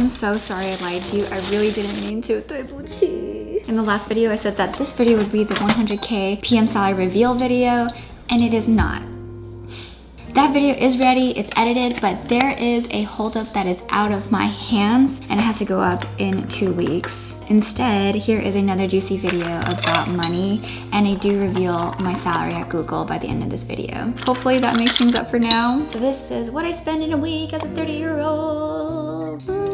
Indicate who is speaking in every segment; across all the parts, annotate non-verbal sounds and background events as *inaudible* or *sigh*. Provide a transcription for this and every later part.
Speaker 1: am so sorry I lied to you. I really didn't mean to. 对不起. In the last video, I said that this video would be the 100k PM salary reveal video, and it is not. That video is ready, it's edited, but there is a holdup that is out of my hands and it has to go up in two weeks. Instead, here is another juicy video about money and I do reveal my salary at Google by the end of this video. Hopefully that makes things up for now. So this is what I spend in a week as a 30 year old.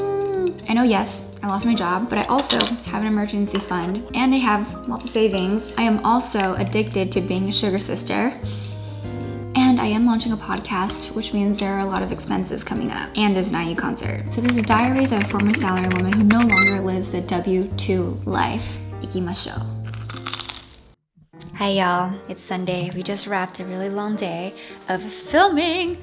Speaker 1: I know, yes, I lost my job, but I also have an emergency fund and I have lots of savings. I am also addicted to being a sugar sister. And I am launching a podcast, which means there are a lot of expenses coming up. And there's an IU concert. So this is Diaries of a Former Salary Woman Who No Longer Lives the W-2 Life. Ikimashou. Hi y'all, it's Sunday. We just wrapped a really long day of filming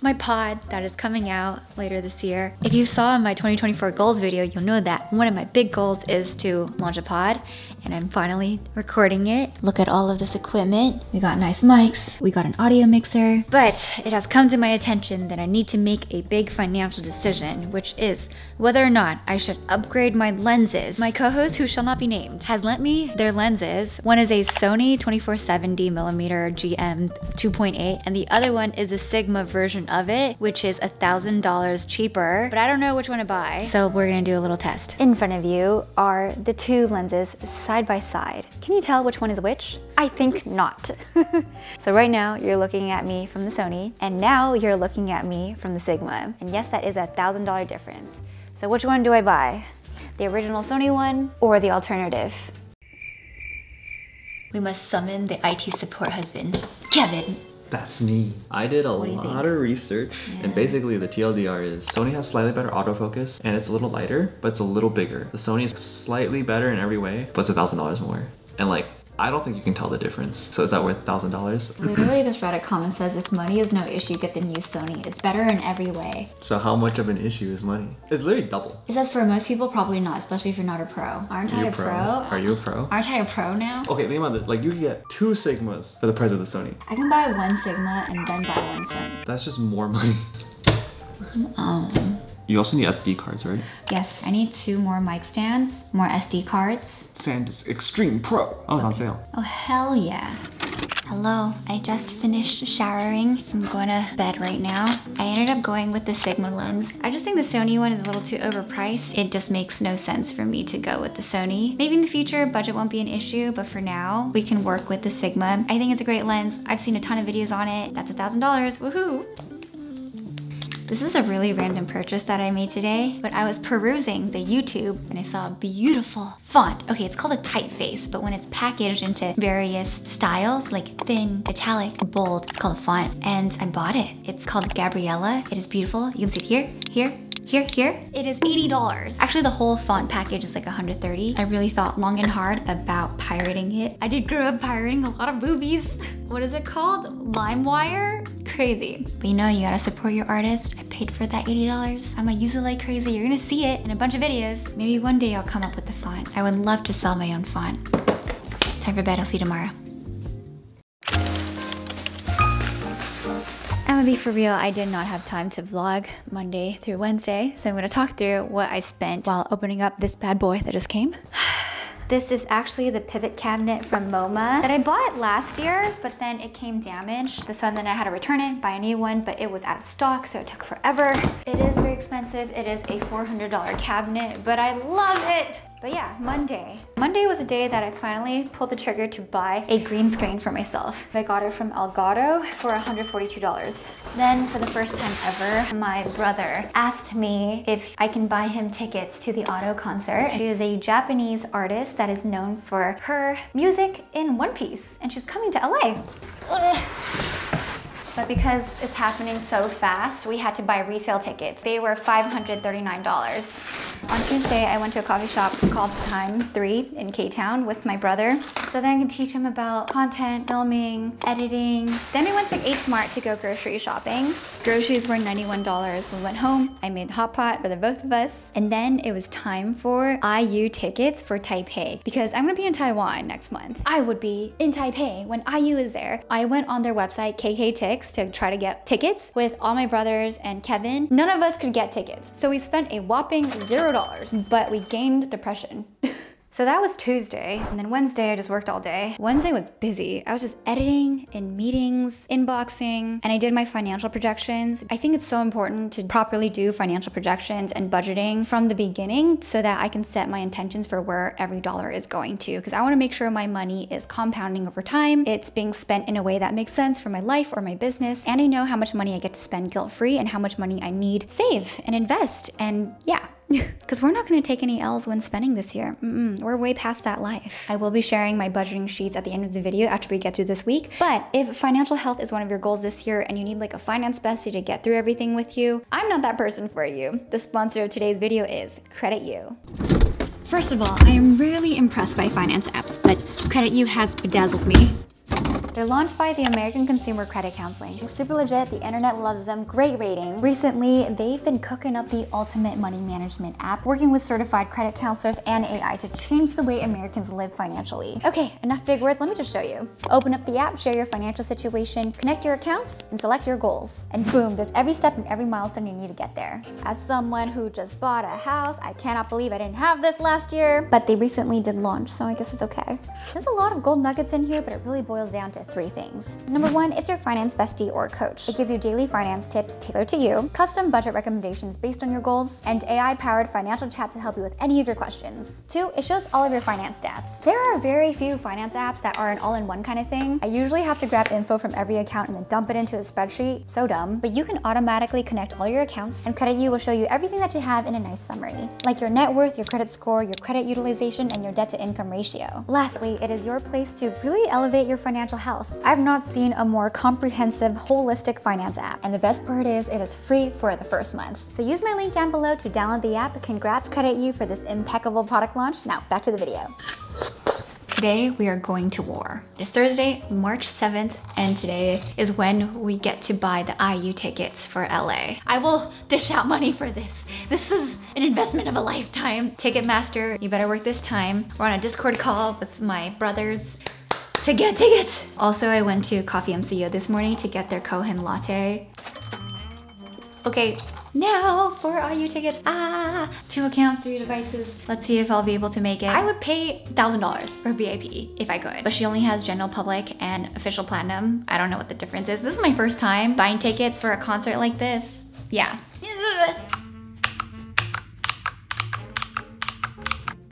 Speaker 1: my pod that is coming out later this year. If you saw my 2024 goals video, you'll know that one of my big goals is to launch a pod and I'm finally recording it. Look at all of this equipment. We got nice mics, we got an audio mixer, but it has come to my attention that I need to make a big financial decision, which is whether or not I should upgrade my lenses. My co-host, who shall not be named, has lent me their lenses. One is a Sony 2470 millimeter GM 2.8, and the other one is a Sigma version of it, which is a $1,000 cheaper, but I don't know which one to buy. So we're gonna do a little test. In front of you are the two lenses side by side. Can you tell which one is which? I think not. *laughs* so right now you're looking at me from the Sony and now you're looking at me from the Sigma. And yes, that is a $1,000 difference. So which one do I buy? The original Sony one or the alternative? We must summon the IT support husband, Kevin.
Speaker 2: That's me. I did a lot of research yeah. and basically the TLDR is Sony has slightly better autofocus and it's a little lighter, but it's a little bigger. The Sony is slightly better in every way, but it's a thousand dollars more. And like I don't think you can tell the difference. So is that worth $1,000?
Speaker 1: Literally this Reddit comment says, if money is no issue, get the new Sony. It's better in every way.
Speaker 2: So how much of an issue is money? It's literally double.
Speaker 1: It says for most people, probably not, especially if you're not a pro. Aren't I a pro? pro?
Speaker 2: Are you a pro?
Speaker 1: Aren't I a pro now?
Speaker 2: Okay, think about this. Like you can get two Sigmas for the price of the Sony.
Speaker 1: I can buy one Sigma and then buy one Sony.
Speaker 2: That's just more money.
Speaker 1: Um,
Speaker 2: you also need SD cards, right?
Speaker 1: Yes, I need two more mic stands, more SD cards.
Speaker 2: SanDisk Extreme Pro. Oh, it's on sale.
Speaker 1: Oh, hell yeah. Hello, I just finished showering. I'm going to bed right now. I ended up going with the Sigma lens. I just think the Sony one is a little too overpriced. It just makes no sense for me to go with the Sony. Maybe in the future, budget won't be an issue, but for now, we can work with the Sigma. I think it's a great lens. I've seen a ton of videos on it. That's a $1,000, woohoo! This is a really random purchase that I made today, but I was perusing the YouTube and I saw a beautiful font. Okay, it's called a typeface, but when it's packaged into various styles, like thin, italic, bold, it's called a font. And I bought it. It's called Gabriella. It is beautiful. You can see it here, here, here, here, it is $80. Actually, the whole font package is like 130. I really thought long and hard about pirating it. I did grow up pirating a lot of movies. What is it called? LimeWire? Crazy. But you know, you gotta support your artist. I paid for that $80. I'm gonna use it like crazy. You're gonna see it in a bunch of videos. Maybe one day I'll come up with the font. I would love to sell my own font. Time for bed, I'll see you tomorrow. I'm gonna be for real, I did not have time to vlog Monday through Wednesday, so I'm gonna talk through what I spent while opening up this bad boy that just came. *sighs* This is actually the pivot cabinet from MoMA that I bought last year, but then it came damaged. So then I had to return it, buy a new one, but it was out of stock, so it took forever. It is very expensive. It is a $400 cabinet, but I love it. But yeah, Monday. Monday was a day that I finally pulled the trigger to buy a green screen for myself. I got it from Elgato for $142. Then for the first time ever, my brother asked me if I can buy him tickets to the Ado concert. She is a Japanese artist that is known for her music in One Piece, and she's coming to LA. But because it's happening so fast, we had to buy resale tickets. They were $539. On Tuesday, I went to a coffee shop called Time 3 in K-Town with my brother. So then I can teach him about content, filming, editing. Then we went to H Mart to go grocery shopping. Groceries were $91. We went home, I made hot pot for the both of us. And then it was time for IU tickets for Taipei because I'm gonna be in Taiwan next month. I would be in Taipei when IU is there. I went on their website, KKTix, to try to get tickets with all my brothers and Kevin. None of us could get tickets. So we spent a whopping zero dollars, but we gained depression. *laughs* So that was Tuesday, and then Wednesday I just worked all day. Wednesday was busy. I was just editing in meetings, inboxing, and I did my financial projections. I think it's so important to properly do financial projections and budgeting from the beginning so that I can set my intentions for where every dollar is going to because I want to make sure my money is compounding over time. It's being spent in a way that makes sense for my life or my business, and I know how much money I get to spend guilt-free and how much money I need save and invest. And yeah, *laughs* because we're not going to take any L's when spending this year. Mm -mm, we're way past that life. I will be sharing my budgeting sheets at the end of the video after we get through this week. But if financial health is one of your goals this year and you need like a finance bestie to get through everything with you, I'm not that person for you. The sponsor of today's video is CreditU. First of all, I am rarely impressed by finance apps, but CreditU has bedazzled me. They're launched by the American Consumer Credit Counseling. Super legit, the internet loves them, great rating. Recently, they've been cooking up the ultimate money management app, working with certified credit counselors and AI to change the way Americans live financially. Okay, enough big words, let me just show you. Open up the app, share your financial situation, connect your accounts, and select your goals. And boom, there's every step and every milestone you need to get there. As someone who just bought a house, I cannot believe I didn't have this last year, but they recently did launch, so I guess it's okay. There's a lot of gold nuggets in here, but it really boils down to three things. Number one, it's your finance bestie or coach. It gives you daily finance tips tailored to you, custom budget recommendations based on your goals, and AI-powered financial chat to help you with any of your questions. Two, it shows all of your finance stats. There are very few finance apps that are an all-in-one kind of thing. I usually have to grab info from every account and then dump it into a spreadsheet. So dumb. But you can automatically connect all your accounts, and CreditU will show you everything that you have in a nice summary, like your net worth, your credit score, your credit utilization, and your debt to income ratio. Lastly, it is your place to really elevate your financial health health. I've not seen a more comprehensive, holistic finance app. And the best part is it is free for the first month. So use my link down below to download the app. Congrats CreditU for this impeccable product launch. Now back to the video. Today we are going to war. It's Thursday, March 7th, and today is when we get to buy the IU tickets for LA. I will dish out money for this. This is an investment of a lifetime. Ticketmaster, you better work this time. We're on a Discord call with my brothers to get tickets. Also, I went to Coffee MCO this morning to get their Cohen latte. Okay, now for IU tickets. Ah, two accounts, three devices. Let's see if I'll be able to make it. I would pay $1,000 for VIP if I could, but she only has general public and official platinum. I don't know what the difference is. This is my first time buying tickets for a concert like this. Yeah.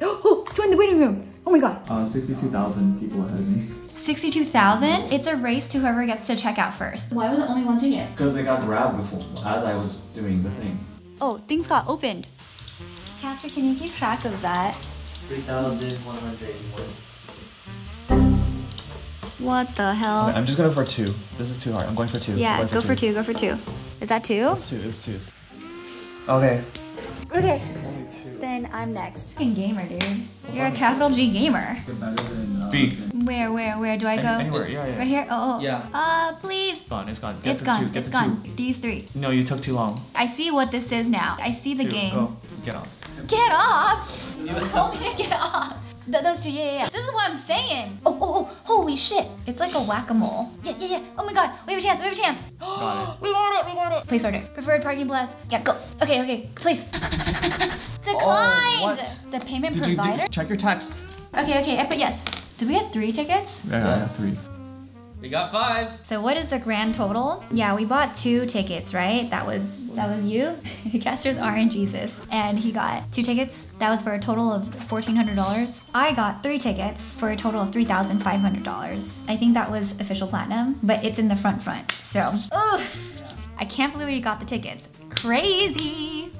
Speaker 1: Oh, *gasps* join the waiting room. Oh my God.
Speaker 2: Uh, 62,000 people ahead of me.
Speaker 1: 62,000? It's a race to whoever gets to check out first. Why was it only one ticket?
Speaker 2: Because they got grabbed before, as I was doing the thing.
Speaker 1: Oh, things got opened. Caster, can you keep track of that?
Speaker 3: 3,181.
Speaker 1: What the hell?
Speaker 3: I'm just going for two. This is too hard. I'm going for two.
Speaker 1: yeah,
Speaker 3: Going
Speaker 1: go for two, go for two. Is that two?
Speaker 3: It's two. It's two. Okay.
Speaker 1: Okay,
Speaker 3: Only two.
Speaker 1: Then I'm next. Fucking gamer, dude. You're a capital G gamer.
Speaker 3: B.
Speaker 1: Where, where, where do I go?
Speaker 3: anywhere, yeah, yeah.
Speaker 1: Right here? Oh, oh.
Speaker 3: Yeah.
Speaker 1: Uh, please.
Speaker 3: It's gone. It's gone. Get
Speaker 1: It's
Speaker 3: the
Speaker 1: gone.
Speaker 3: two. Get
Speaker 1: it's
Speaker 3: the
Speaker 1: gone.
Speaker 3: two.
Speaker 1: These three.
Speaker 3: No, you took too long.
Speaker 1: I see what this is now. I see the
Speaker 3: Two,
Speaker 1: game.
Speaker 3: Go. Get off.
Speaker 1: Get off! You told me to get off. Th those two, yeah, yeah, yeah. This is what I'm saying. Oh, oh, oh, holy shit. It's like a whack-a-mole. Yeah, yeah, yeah. Oh my god, we have a chance, we have a chance. *gasps*
Speaker 3: Got *gasps*
Speaker 1: we got it, we got it. Place order. Preferred parking bless. Yeah, go. Okay, okay, please. *laughs* Declined.
Speaker 3: Oh, what?
Speaker 1: The payment
Speaker 3: Did you
Speaker 1: provider?
Speaker 3: do, check your text?
Speaker 1: Okay, okay, I put yes. Did we get three tickets?
Speaker 3: Yeah, I got three.
Speaker 4: We got five.
Speaker 1: So what is the grand total? Yeah, we bought two tickets, right? That was that was you, *laughs* Caster's Orange Jesus, and he got two tickets. That was for a total of fourteen hundred dollars. I got three tickets for a total of three thousand five hundred dollars. I think that was official platinum, but it's in the front front. So, ugh, I can't believe we got the tickets. Crazy.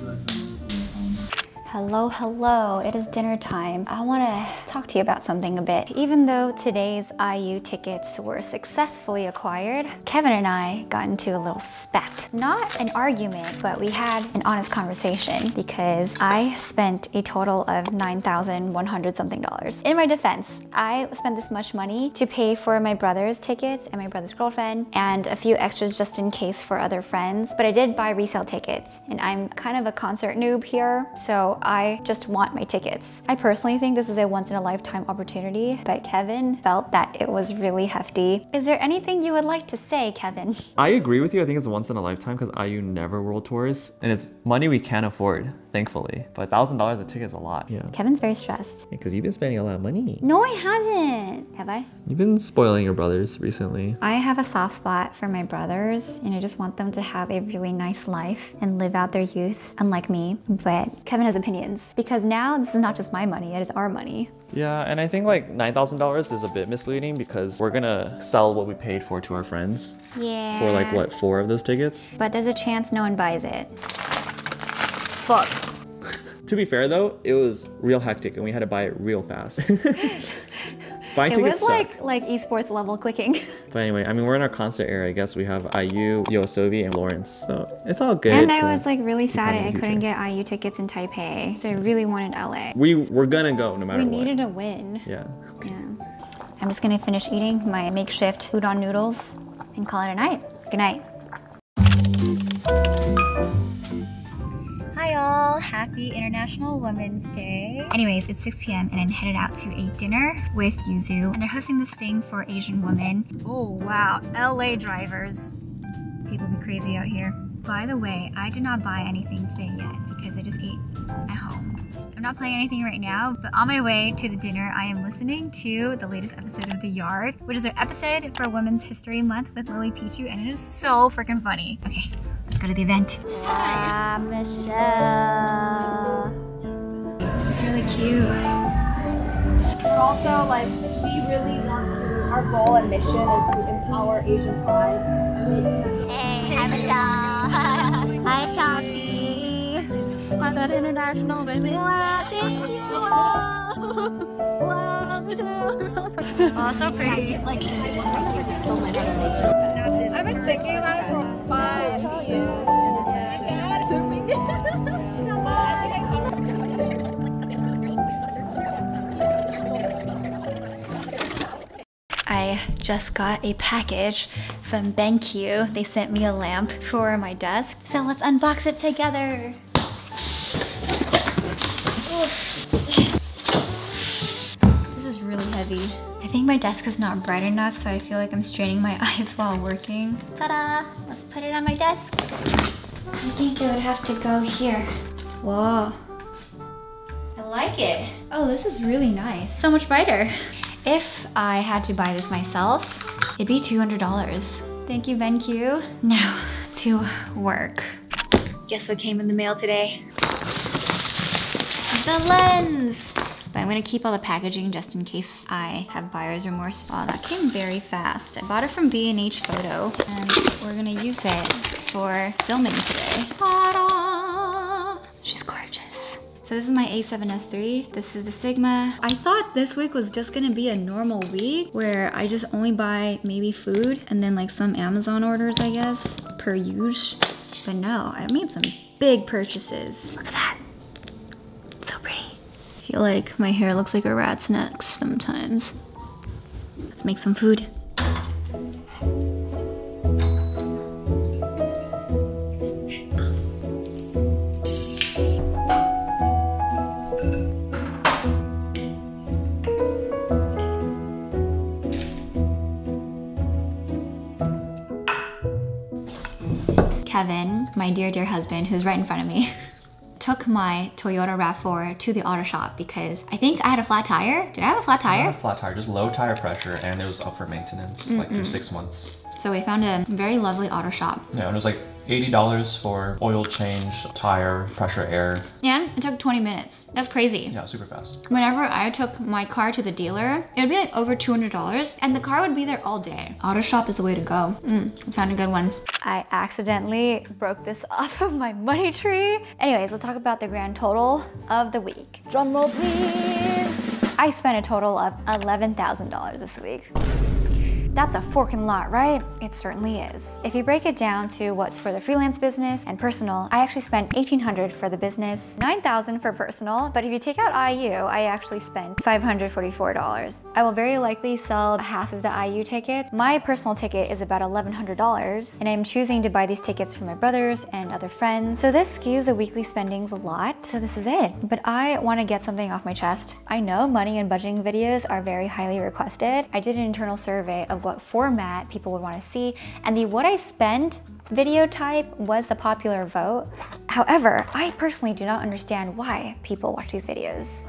Speaker 1: Hello, hello. It is dinner time. I want to talk to you about something a bit. Even though today's IU tickets were successfully acquired, Kevin and I got into a little spat. Not an argument, but we had an honest conversation because I spent a total of 9,100 something dollars. In my defense, I spent this much money to pay for my brother's tickets and my brother's girlfriend and a few extras just in case for other friends. But I did buy resale tickets and I'm kind of a concert noob here, so I just want my tickets. I personally think this is a once in a lifetime opportunity, but Kevin felt that it was really hefty. Is there anything you would like to say, Kevin? *laughs*
Speaker 2: I agree with you. I think it's once in a lifetime because IU never world tours, and it's money we can't afford, thankfully. But thousand dollars a ticket is a lot. Yeah.
Speaker 1: Kevin's very stressed.
Speaker 2: Because you've been spending a lot of money.
Speaker 1: No, I haven't. Have I?
Speaker 2: You've been spoiling your brothers recently.
Speaker 1: I have a soft spot for my brothers, and I just want them to have a really nice life and live out their youth, unlike me. But Kevin has opinions because now this is not just my money, it is our money.
Speaker 2: Yeah, and I think like $9,000 is a bit misleading because we're gonna sell what we paid for to our friends
Speaker 1: Yeah.
Speaker 2: for like what, four of those tickets?
Speaker 1: But there's a chance no one buys it. Fuck. *laughs*
Speaker 2: To be fair though, it was real hectic and we had to buy it real fast. *laughs* Buying
Speaker 1: It
Speaker 2: tickets
Speaker 1: was
Speaker 2: suck.
Speaker 1: like like esports level clicking. *laughs*
Speaker 2: But anyway, I mean, we're in our concert era. I guess we have IU, Yoasobi, and Lawrence. So it's all good.
Speaker 1: and I was like really sad I couldn't get IU tickets in Taipei. So I really wanted LA.
Speaker 2: we we're gonna go no matter
Speaker 1: We
Speaker 2: what.
Speaker 1: needed a win.
Speaker 2: Yeah.
Speaker 1: Yeah. I'm just gonna finish eating my makeshift udon noodles and call it a night. Good night. Happy International Women's Day. Anyways, it's 6 p.m. and I'm headed out to a dinner with Yuzu and they're hosting this thing for Asian women. Oh wow, LA drivers. People be crazy out here. By the way, I did not buy anything today yet because I just ate at home. I'm not playing anything right now, but on my way to the dinner, I am listening to the latest episode of The Yard, which is their episode for Women's History Month with Lily Pichu, and it is so freaking funny. Okay, go to the event. Hi, Michelle. This is really cute.
Speaker 5: But also, like, we really want to, our goal and mission is to empower Asian pride.
Speaker 1: Hey, hi Michelle. hi Chelsea. My God, International Women. Wow, thank you. Wow, me too. oh, so pretty. Like,
Speaker 5: I've been thinking about it for five years.
Speaker 1: I just got a package from BenQ. They sent me a lamp for my desk. So let's unbox it together. Think my desk is not bright enough, so I feel like I'm straining my *laughs* eyes while working. Ta-da! Let's put it on my desk. I think it would have to go here. Whoa. I like it. Oh, this is really nice. So much brighter. If I had to buy this myself, it'd be $200. Thank you, BenQ. Now *laughs* to work. Guess what came in the mail today? The lens! But I'm gonna keep all the packaging just in case I have buyer's remorse. Wow, that came very fast. I bought it from B&H Photo and we're gonna use it for filming today. Ta-da! She's gorgeous. So this is my A7S III. This is the Sigma. I thought this week was just gonna be a normal week where I just only buy maybe food and then like some Amazon orders, I guess, per use. But no, I made some big purchases. Look at that. It's so pretty. I feel like my hair looks like a rat's neck sometimes. Let's make some food. Kevin, my dear, dear husband, who's right in front of me, *laughs* took my Toyota RAV4 to the auto shop because I think I had a flat tire. Did I have a flat tire?
Speaker 2: Not a flat tire, just low tire pressure, and it was up for maintenance, like for six months.
Speaker 1: So we found a very lovely auto shop.
Speaker 2: Yeah, and it was like
Speaker 3: $80 for oil change, tire, pressure air.
Speaker 1: And it took 20 minutes. That's crazy.
Speaker 3: Yeah, super fast.
Speaker 1: Whenever I took my car to the dealer, it would be like over $200 and the car would be there all day. Auto shop is the way to go. Mm, found a good one. I accidentally broke this *laughs* off of my money tree. Anyways, let's talk about the grand total of the week. Drum roll, please. I spent a total of $11,000 this week. That's a forking lot, right? It certainly is. If you break it down to what's for the freelance business and personal, I actually spent 1800 for the business, 9000 for personal, but if you take out IU, I actually spent $544. I will very likely sell half of the IU tickets. My personal ticket is about $1100 and I'm choosing to buy these tickets for my brothers and other friends. So this skews the weekly spendings a lot, so this is it. But I want to get something off my chest. I know money and budgeting videos are very highly requested. I did an internal survey of what format people would want to see. And the what I spend video type was the popular vote. However, I personally do not understand why people watch these videos.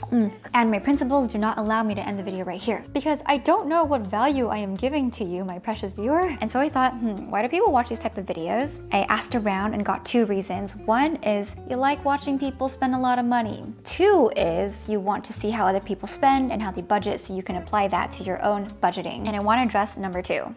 Speaker 1: Mm. And my principles do not allow me to end the video right here because I don't know what value I am giving to you, my precious viewer. And so I thought, hmm, why do people watch these type of videos? I asked around and got two reasons. One is you like watching people spend a lot of money. Two is you want to see how other people spend and how they budget so you can apply that to your own budgeting. And I want to address number two.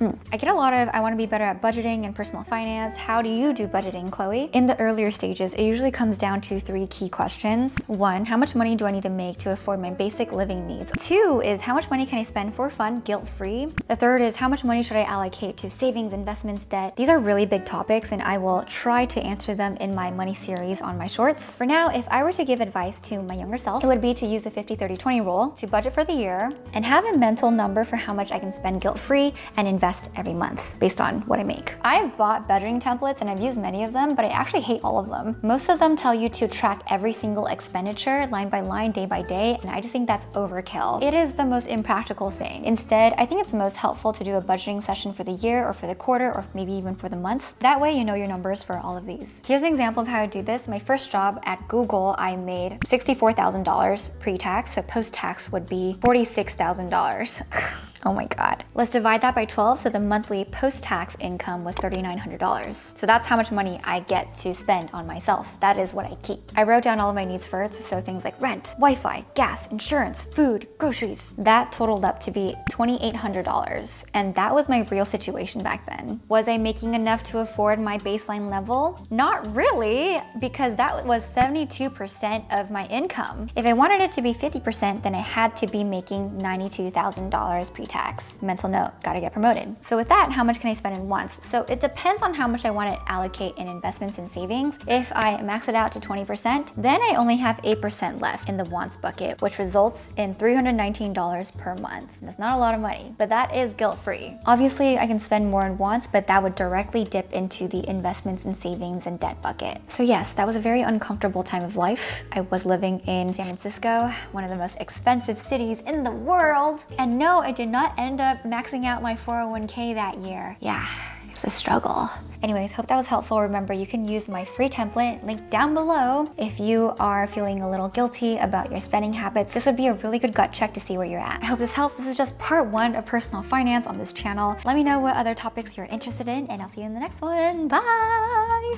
Speaker 1: Mm. I get a lot of, I want to be better at budgeting and personal finance. How do you do budgeting, Chloe? In the earlier stages, it usually comes down to three key questions. One, how much money do I need to make to afford my basic living needs? Two is how much money can I spend for fun, guilt-free? The third is how much money should I allocate to savings, investments, debt? These are really big topics and I will try to answer them in my money series on my shorts. For now, if I were to give advice to my younger self, it would be to use the 50-30-20 rule to budget for the year and have a mental number for how much I can spend guilt-free and invest invest every month based on what I make. I've bought budgeting templates and I've used many of them, but I actually hate all of them. Most of them tell you to track every single expenditure line by line, day by day, and I just think that's overkill. It is the most impractical thing. Instead, I think it's most helpful to do a budgeting session for the year or for the quarter or maybe even for the month. That way you know your numbers for all of these. Here's an example of how I do this. My first job at Google, I made $64,000 pre-tax, so post-tax would be $46,000. *laughs* Oh my God. Let's divide that by 12. So the monthly post-tax income was $3,900. So that's how much money I get to spend on myself. That is what I keep. I wrote down all of my needs first. So things like rent, Wi-Fi, gas, insurance, food, groceries. That totaled up to be $2,800. And that was my real situation back then. Was I making enough to afford my baseline level? Not really, because that was 72% of my income. If I wanted it to be 50%, then I had to be making $92,000 pre-tax tax. Mental note, gotta get promoted. So with that, how much can I spend in wants? So it depends on how much I wanna allocate in investments and savings. If I max it out to 20%, then I only have 8% left in the wants bucket, which results in $319 per month. And that's not a lot of money, but that is guilt-free. Obviously, I can spend more in wants, but that would directly dip into the investments and savings and debt bucket. So yes, that was a very uncomfortable time of life. I was living in San Francisco, one of the most expensive cities in the world. And no, I did not not end up maxing out my 401k that year. Yeah, it's a struggle. Anyways, hope that was helpful. Remember, you can use my free template link down below if you are feeling a little guilty about your spending habits. This would be a really good gut check to see where you're at. I hope this helps. This is just part one of personal finance on this channel. Let me know what other topics you're interested in and I'll see you in the next one. Bye!